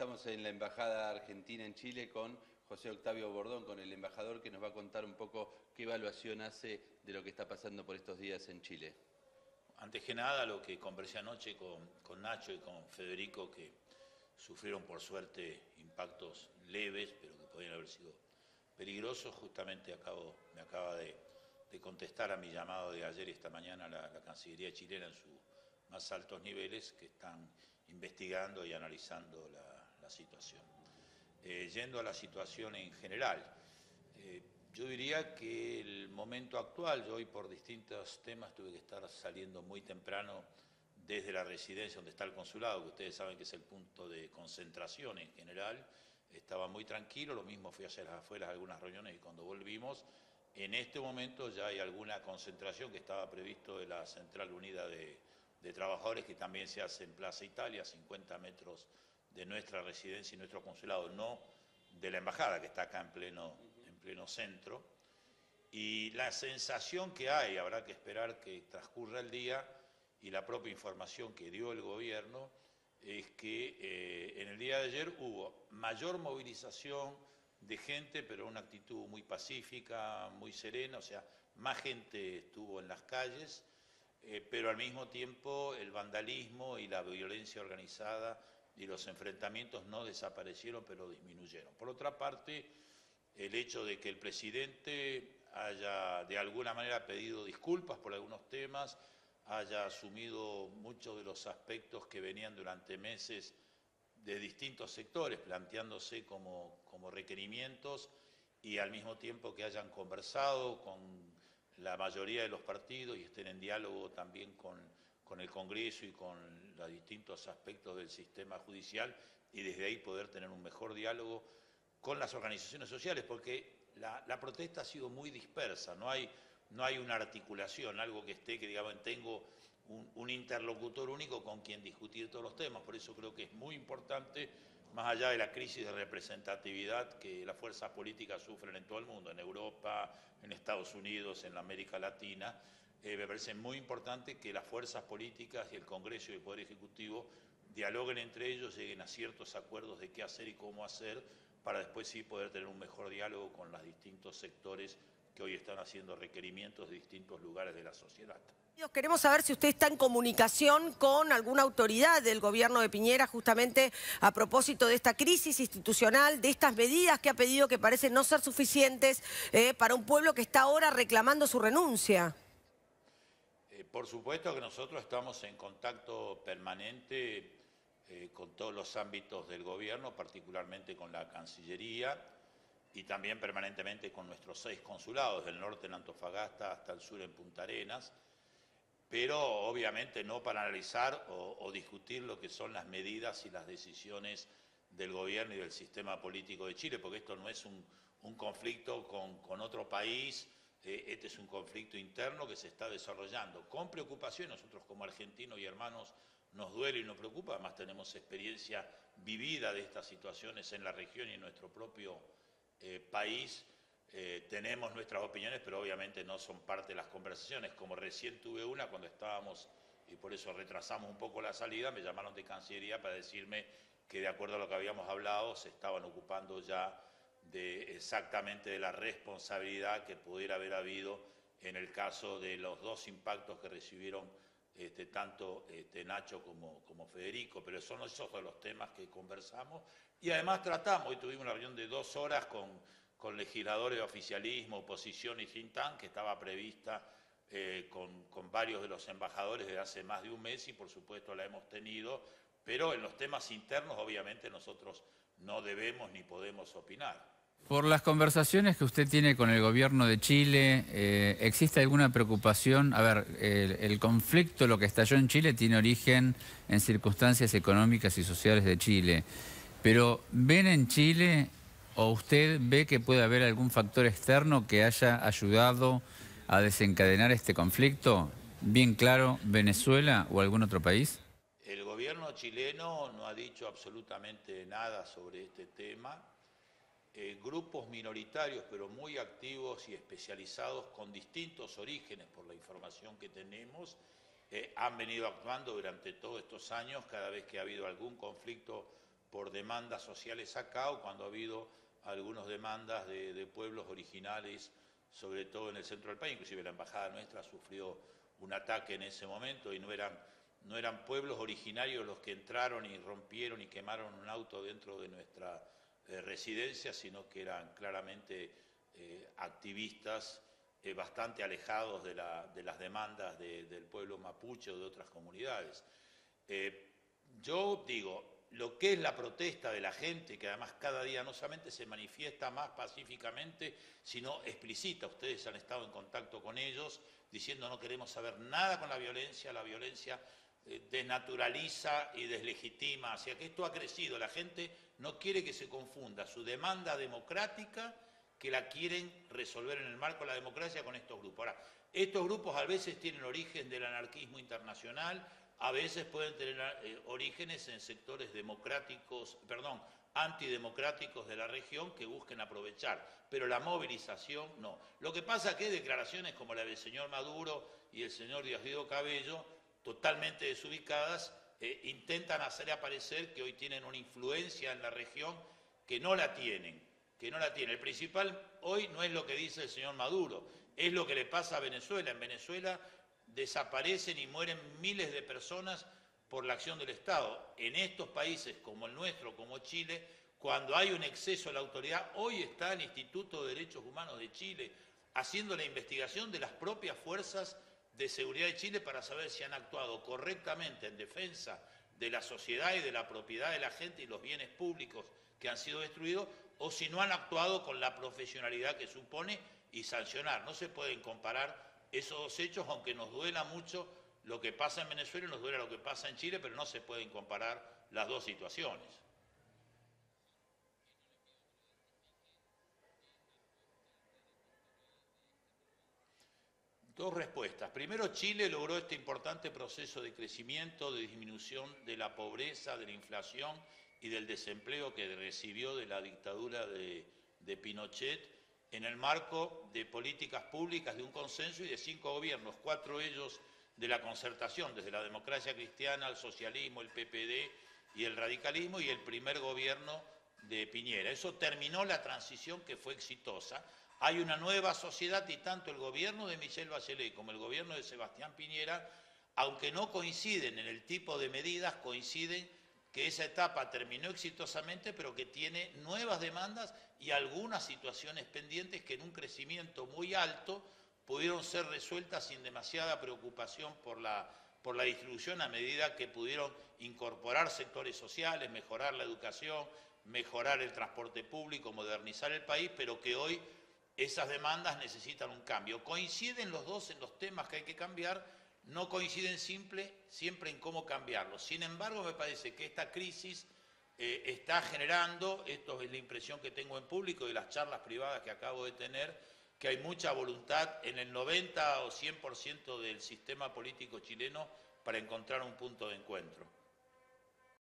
estamos en la Embajada Argentina en Chile con José Octavio Bordón, con el embajador que nos va a contar un poco qué evaluación hace de lo que está pasando por estos días en Chile. Antes que nada, lo que conversé anoche con, Nacho y con Federico, que sufrieron por suerte impactos leves, pero que podrían haber sido peligrosos, justamente acabo, me acaba de, contestar a mi llamado de ayer y esta mañana la, la Cancillería chilena en sus más altos niveles, que están investigando y analizando la, situación. Eh, yendo a la situación en general, eh, yo diría que el momento actual, yo hoy por distintos temas tuve que estar saliendo muy temprano desde la residencia donde está el consulado, que ustedes saben que es el punto de concentración en general, estaba muy tranquilo, lo mismo fui a hacer afuera algunas reuniones y cuando volvimos, en este momento ya hay alguna concentración que estaba previsto de la Central Unida de trabajadores que también se hace en Plaza Italia, 50 metros de nuestra residencia y nuestro consulado, no de la embajada que está acá en pleno, en pleno centro. Y la sensación que hay, habrá que esperar que transcurra el día y la propia información que dio el gobierno, es que eh, en el día de ayer hubo mayor movilización de gente, pero una actitud muy pacífica, muy serena, o sea, más gente estuvo en las calles eh, pero al mismo tiempo el vandalismo y la violencia organizada y los enfrentamientos no desaparecieron, pero disminuyeron. Por otra parte, el hecho de que el presidente haya de alguna manera pedido disculpas por algunos temas, haya asumido muchos de los aspectos que venían durante meses de distintos sectores planteándose como, como requerimientos y al mismo tiempo que hayan conversado con la mayoría de los partidos y estén en diálogo también con, el Congreso y con los distintos aspectos del sistema judicial y desde ahí poder tener un mejor diálogo con las organizaciones sociales, porque la, protesta ha sido muy dispersa, no hay, no hay una articulación, algo que esté, que digamos, tengo un, interlocutor único con quien discutir todos los temas, por eso creo que es muy importante más allá de la crisis de representatividad que las fuerzas políticas sufren en todo el mundo, en Europa, en Estados Unidos, en América Latina, eh, me parece muy importante que las fuerzas políticas y el Congreso y el Poder Ejecutivo dialoguen entre ellos, lleguen a ciertos acuerdos de qué hacer y cómo hacer, para después sí poder tener un mejor diálogo con los distintos sectores que hoy están haciendo requerimientos de distintos lugares de la sociedad. Queremos saber si usted está en comunicación con alguna autoridad del gobierno de Piñera justamente a propósito de esta crisis institucional, de estas medidas que ha pedido que parecen no ser suficientes eh, para un pueblo que está ahora reclamando su renuncia. Eh, por supuesto que nosotros estamos en contacto permanente eh, con todos los ámbitos del gobierno, particularmente con la Cancillería y también permanentemente con nuestros seis consulados, del norte en Antofagasta hasta el sur en Punta Arenas, pero obviamente no para analizar o, discutir lo que son las medidas y las decisiones del gobierno y del sistema político de Chile, porque esto no es un, conflicto con, otro país, este es un conflicto interno que se está desarrollando con preocupación. Nosotros como argentinos y hermanos nos duele y nos preocupa, además tenemos experiencia vivida de estas situaciones en la región y en nuestro propio eh, país. Eh, tenemos nuestras opiniones, pero obviamente no son parte de las conversaciones. Como recién tuve una cuando estábamos, y por eso retrasamos un poco la salida, me llamaron de Cancillería para decirme que de acuerdo a lo que habíamos hablado, se estaban ocupando ya de exactamente de la responsabilidad que pudiera haber habido en el caso de los dos impactos que recibieron este, tanto este, Nacho como, Federico, pero son esos los temas que conversamos. Y además tratamos, hoy tuvimos una reunión de dos horas con con legisladores de oficialismo, oposición y Gintán, que estaba prevista eh, con, varios de los embajadores desde hace más de un mes y por supuesto la hemos tenido, pero en los temas internos obviamente nosotros no debemos ni podemos opinar. Por las conversaciones que usted tiene con el gobierno de Chile, eh, ¿existe alguna preocupación? A ver, el, el, conflicto, lo que estalló en Chile, tiene origen en circunstancias económicas y sociales de Chile. Pero ¿ven en Chile ¿O usted ve que puede haber algún factor externo que haya ayudado a desencadenar este conflicto? Bien claro, Venezuela o algún otro país. El gobierno chileno no ha dicho absolutamente nada sobre este tema. Eh, grupos minoritarios, pero muy activos y especializados con distintos orígenes por la información que tenemos, eh, han venido actuando durante todos estos años cada vez que ha habido algún conflicto por demandas sociales acá o cuando ha habido algunas demandas de, pueblos originales, sobre todo en el centro del país, inclusive la embajada nuestra sufrió un ataque en ese momento y no eran, no eran pueblos originarios los que entraron y rompieron y quemaron un auto dentro de nuestra eh, residencia, sino que eran claramente eh, activistas eh, bastante alejados de, las demandas del pueblo mapuche o de otras comunidades. yo digo, lo que es la protesta de la gente, que además cada día no solamente se manifiesta más pacíficamente, sino explicita. Ustedes han estado en contacto con ellos diciendo no queremos saber nada con la violencia, la violencia eh, desnaturaliza y deslegitima, hacia que esto ha crecido. La gente no quiere que se confunda su demanda democrática que la quieren resolver en el marco de la democracia con estos grupos. Ahora, estos grupos a veces tienen origen del anarquismo internacional, a veces pueden tener eh, orígenes en sectores democráticos, perdón, antidemocráticos de la región que busquen aprovechar, pero la movilización no. Lo que pasa es que declaraciones como la del señor Maduro y el señor Diego Cabello, totalmente desubicadas, eh, intentan hacer aparecer que hoy tienen una influencia en la región que no la tienen, que no la tienen. El principal hoy no es lo que dice el señor Maduro, es lo que le pasa a Venezuela. En Venezuela desaparecen y mueren miles de personas por la acción del Estado. En estos países como el nuestro, como Chile, cuando hay un exceso a la autoridad, hoy está el Instituto de Derechos Humanos de Chile haciendo la investigación de las propias fuerzas de seguridad de Chile para saber si han actuado correctamente en defensa de la sociedad y de la propiedad de la gente y los bienes públicos que han sido destruidos, o si no han actuado con la profesionalidad que supone y sancionar. No se pueden comparar esos hechos, aunque nos duela mucho lo que pasa en Venezuela y nos duela lo que pasa en Chile, pero no se pueden comparar las dos situaciones. Dos respuestas. Primero, Chile logró este importante proceso de crecimiento, de disminución de la pobreza, de la inflación y del desempleo que recibió de la dictadura de, Pinochet en el marco de políticas públicas de un consenso y de cinco gobiernos, cuatro ellos de la concertación, desde la democracia cristiana, el socialismo, el PPD y el radicalismo, y el primer gobierno de Piñera. Eso terminó la transición que fue exitosa. Hay una nueva sociedad y tanto el gobierno de Michelle Bachelet como el gobierno de Sebastián Piñera, aunque no coinciden en el tipo de medidas, coinciden que esa etapa terminó exitosamente, pero que tiene nuevas demandas y algunas situaciones pendientes que en un crecimiento muy alto pudieron ser resueltas sin demasiada preocupación por la, por la distribución a medida que pudieron incorporar sectores sociales, mejorar la educación, mejorar el transporte público, modernizar el país, pero que hoy esas demandas necesitan un cambio. Coinciden los dos en los temas que hay que cambiar, no coinciden simple, siempre en cómo cambiarlo. Sin embargo, me parece que esta crisis eh, está generando, esto es la impresión que tengo en público y las charlas privadas que acabo de tener, que hay mucha voluntad en el 90 o 100% del sistema político chileno para encontrar un punto de encuentro.